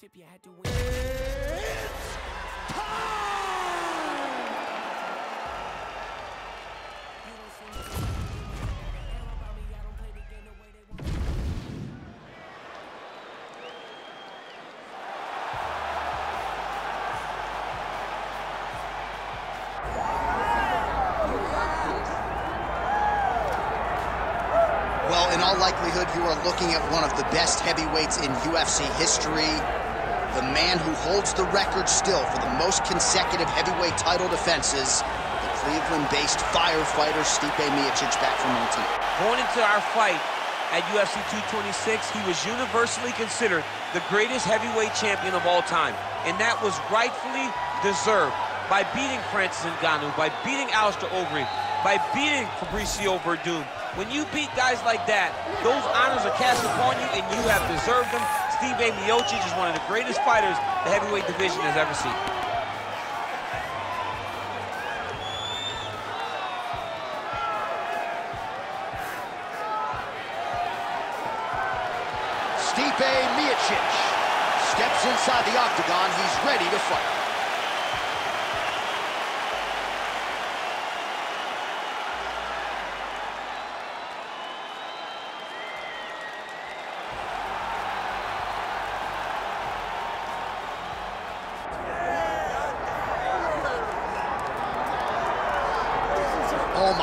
tip, you had to win. You don't seem to care about me, I don't play the game the way they want. Well, in all likelihood, you are looking at one of the best heavyweights in UFC history. The man who holds the record still for the most consecutive heavyweight title defenses, the Cleveland-based firefighter Stipe Miocic back from Montana. Going into our fight at UFC 226, he was universally considered the greatest heavyweight champion of all time. And that was rightfully deserved by beating Francis Ngannou, by beating Alistair Overeem, by beating Fabricio Werdum. When you beat guys like that, those honors are cast upon you and you have deserved them. Stipe Miocic is one of the greatest fighters the heavyweight division has ever seen. Stipe Miocic steps inside the octagon. He's ready to fight. Oh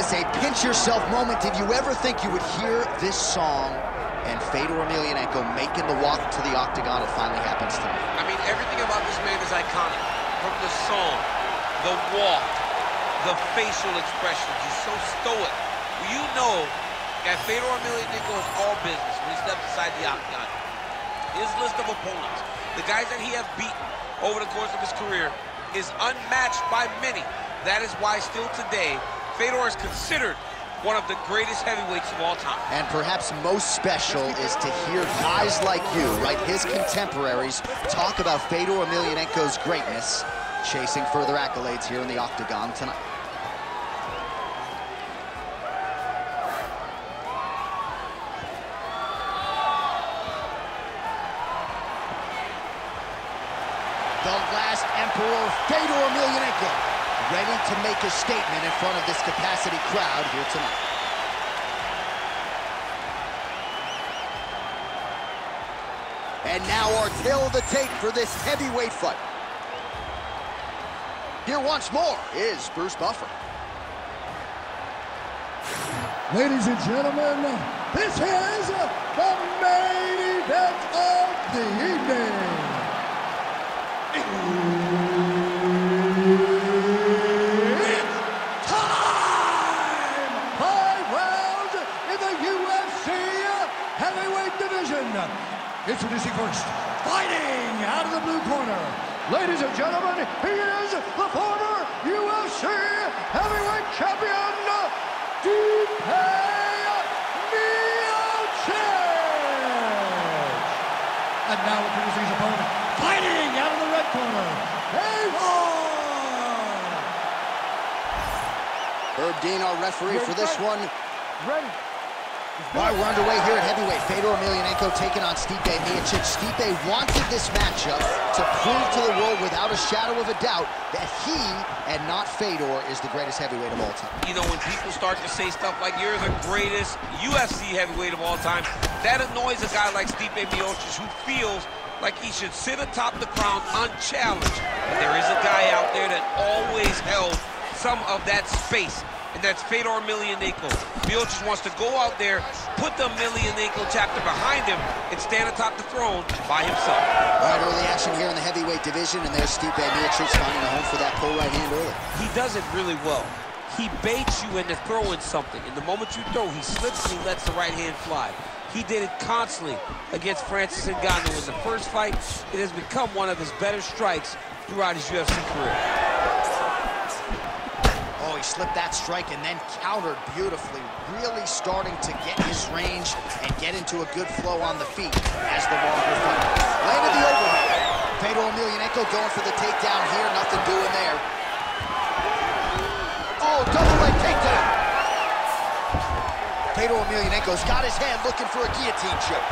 goodness, a pinch yourself moment. Did you ever think you would hear this song and Fedor Emelianenko making the walk to the octagon? It finally happens tonight. I mean, everything about this man is iconic. From the song, the walk, the facial expressions. He's so stoic. You know that Fedor Emelianenko is all business when he steps inside the octagon. His list of opponents, the guys that he has beaten over the course of his career, is unmatched by many. That is why still today, Fedor is considered one of the greatest heavyweights of all time. And perhaps most special is to hear guys like you, right, his contemporaries, talk about Fedor Emelianenko's greatness, chasing further accolades here in the octagon tonight. The last emperor, Fedor Emelianenko, ready to make a statement in front of this capacity crowd here tonight. And now our tale of the tape for this heavyweight fight. Here once more is Bruce Buffer. Ladies and gentlemen, this is the main event of the evening. Introducing first, fighting out of the blue corner. Ladies and gentlemen, he is the former UFC heavyweight champion, Stipe Miocic. And now introducing his opponent, fighting out of the red corner, Avon. Herb Dean, our referee for this one. Ready. Right, we're underway here at heavyweight. Fedor Emelianenko taking on Stipe Miocic. Stipe wanted this matchup to prove to the world without a shadow of a doubt that he and not Fedor is the greatest heavyweight of all time. You know, when people start to say stuff like you're the greatest UFC heavyweight of all time, that annoys a guy like Stipe Miocic who feels like he should sit atop the crown unchallenged. But there is a guy out there that always held some of that space, and that's Fedor Emelianenko. Miocic wants to go out there, put the Emelianenko chapter behind him, and stand atop the throne by himself. All right, early action here in the heavyweight division, and there's Stipe Miocic finding a home for that pull right hand early. He does it really well. He baits you into throwing something, and the moment you throw, he slips and he lets the right hand fly. He did it constantly against Francis Ngannou in the first fight. It has become one of his better strikes throughout his UFC career. Slipped that strike and then countered beautifully, really starting to get his range and get into a good flow on the feet as the longer fight. Landed the overhead. Fedor Emelianenko going for the takedown here, nothing doing there. Oh, double leg takedown. Fedor Emelianenko's got his hand looking for a guillotine choke.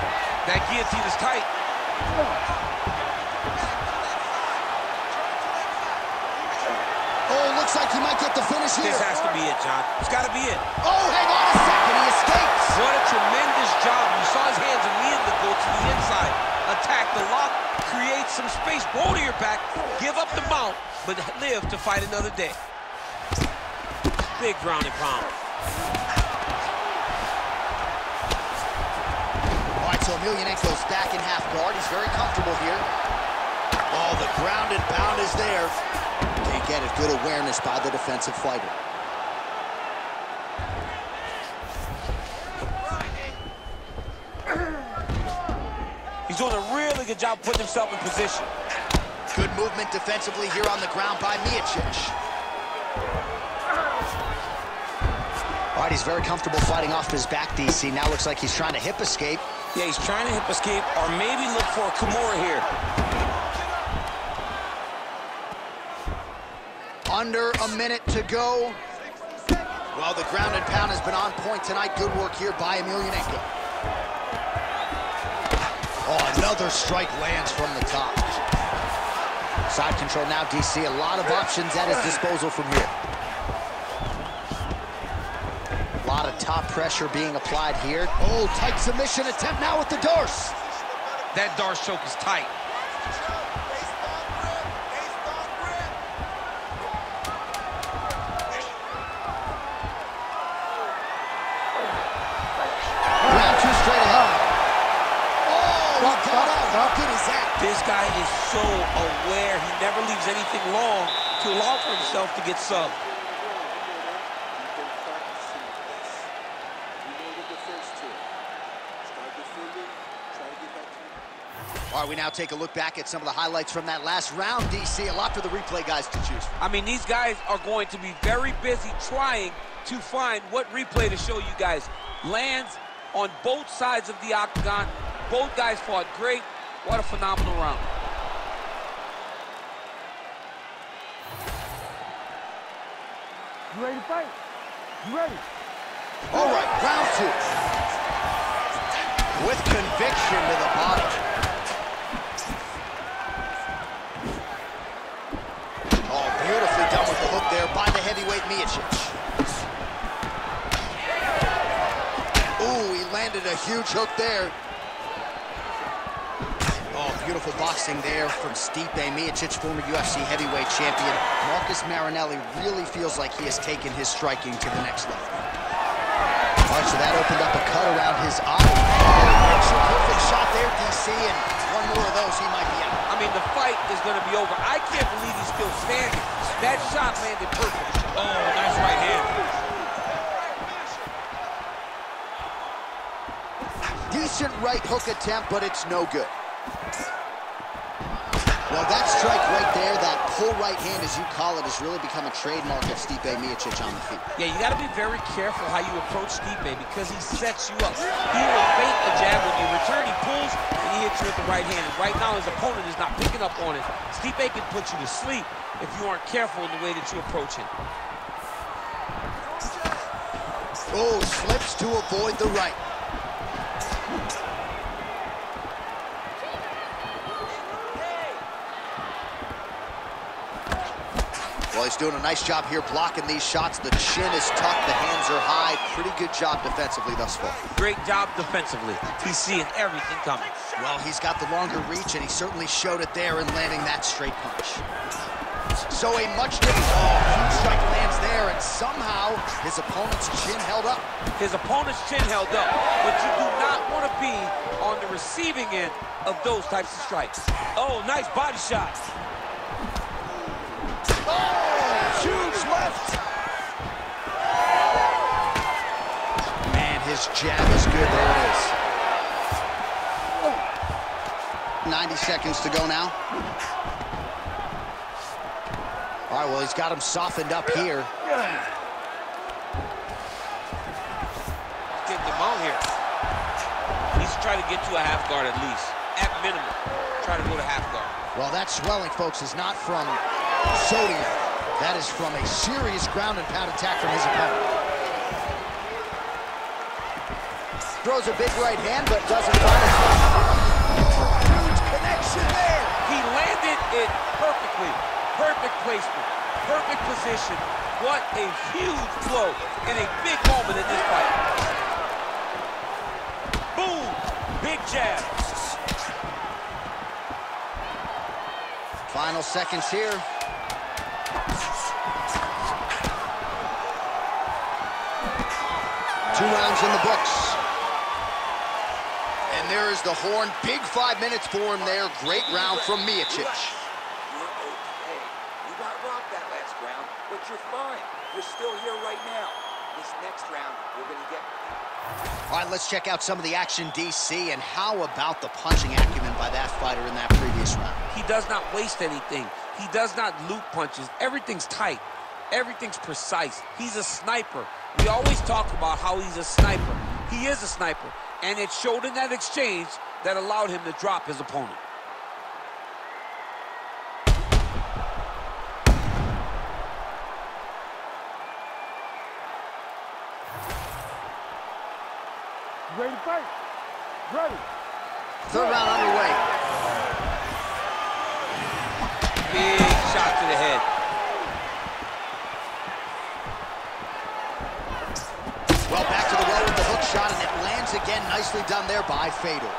That guillotine is tight. Is here. This has to be it, John. It's got to be it. Oh, hang on a second. He escapes. What a tremendous job. You saw his hands immediately go to the inside. Attack the lock, create some space, roll to your back, give up the mount, but live to fight another day. Big ground and pound. All right, so Emelianenko's back in half guard. He's very comfortable here. Oh, the ground and pound is there. Get it. Good awareness by the defensive fighter. He's doing a really good job putting himself in position. Good movement defensively here on the ground by Miocic. All right, he's very comfortable fighting off his back, DC. Now looks like he's trying to hip escape. Yeah, he's trying to hip escape or maybe look for a Kimura here. Under a minute to go. Well, the ground and pound has been on point tonight. Good work here by Emelianenko. Oh, another strike lands from the top. Side control now, DC. A lot of options at his disposal from here. A lot of top pressure being applied here. Oh, tight submission attempt now with the Darce. That Darce choke is tight. He got out. How good is that? This guy is so aware. He never leaves anything long to allow for himself to get subbed. All right, we now take a look back at some of the highlights from that last round, DC. A lot for the replay guys to choose from. I mean, these guys are going to be very busy trying to find what replay to show you guys. Lands on both sides of the octagon. Both guys fought great. What a phenomenal round. You ready to fight? You ready? All right, round two. With conviction to the body. Oh, beautifully done with the hook there by the heavyweight Miocic. Ooh, he landed a huge hook there. Oh, beautiful boxing there from Stipe Miocic, former UFC heavyweight champion. Marcus Marinelli really feels like he has taken his striking to the next level. All right, so that opened up a cut around his eye. Oh, Picture perfect shot there, DC, and one more of those, he might be out. I mean, the fight is going to be over. I can't believe he's still standing. That shot landed perfect. Oh, nice right hand. Decent right hook attempt, but it's no good. Well, that strike right there, that pull right hand, as you call it, has really become a trademark of Stipe Miocic on the feet. Yeah, you got to be very careful how you approach Stipe because he sets you up. He will feint a jab when you return, he pulls, and he hits you with the right hand. And right now, his opponent is not picking up on it. Stipe can put you to sleep if you aren't careful in the way that you approach him. Oh, slips to avoid the right. Well, he's doing a nice job here blocking these shots. The chin is tucked, the hands are high. Pretty good job defensively thus far. Great job defensively. He's seeing everything coming. Well, he's got the longer reach, and he certainly showed it there in landing that straight punch. So a much different, oh, huge strike lands there, and somehow his opponent's chin held up. His opponent's chin held up, but you do not want to be on the receiving end of those types of strikes. Oh, nice body shot. Oh, huge left. Man, his jab is good. There it is. 90 seconds to go now. All right, well, he's got him softened up here. Get the mount here. He's trying to get to a half guard at least. At minimum, try to go to half guard. Well, that swelling, folks, is not from sodium. That is from a serious ground and pound attack from his opponent. Throws a big right hand, but doesn't find it. Huge connection there. He landed it perfectly. Perfect placement, perfect position, What a huge blow in a big moment in this fight. Boom! Big jab. Final seconds here. Rounds in the books. And there is the horn. Big five minutes for him there. Great round from Miocic. You're okay. You got rocked that last round, but you're fine. You're still here right now. This next round, we're going to get... All right, let's check out some of the action, DC, and how about the punching acumen by that fighter in that previous round? He does not waste anything. He does not loop punches. Everything's tight. Everything's precise. He's a sniper. We always talk about how he's a sniper. He is a sniper. And it showed in that exchange that allowed him to drop his opponent. Ready to fight? Ready. Third round underway. Big shot to the head. Well, back to the well with the hook shot, and it lands again. Nicely done there by Fedor.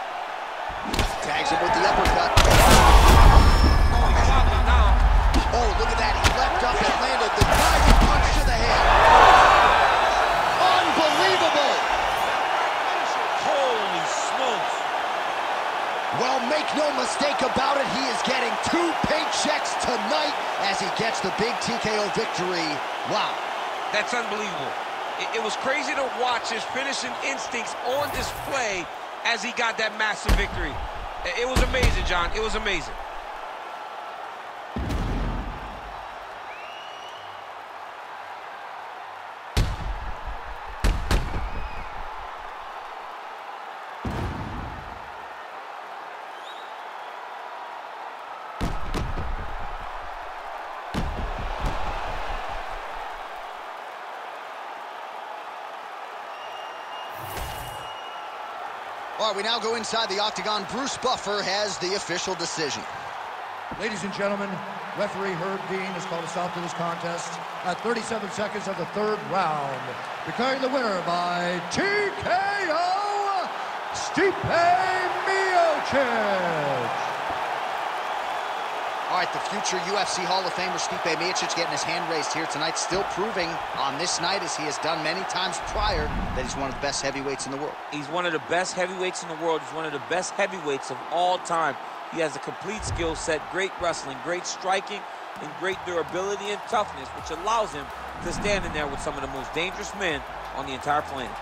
Tags him with the uppercut. Oh, look at that. He leapt up and landed the diving punch to the head. Unbelievable. Holy smokes. Well, make no mistake about it, he is getting two paychecks tonight as he gets the big TKO victory. Wow. That's unbelievable. It, it was crazy to watch his finishing instincts on display as he got that massive victory. It, it was amazing, John. It was amazing. All right, we now go inside the octagon. Bruce Buffer has the official decision. Ladies and gentlemen, referee Herb Dean has called a stop to this contest at 37 seconds of the third round, declaring the winner by TKO, Stipe Miocic. Right, the future UFC Hall of Famer Stipe Miocic getting his hand raised here tonight, still proving on this night, as he has done many times prior, that he's one of the best heavyweights in the world. He's one of the best heavyweights in the world. He's one of the best heavyweights of all time. He has a complete skill set, great wrestling, great striking, and great durability and toughness, which allows him to stand in there with some of the most dangerous men on the entire planet.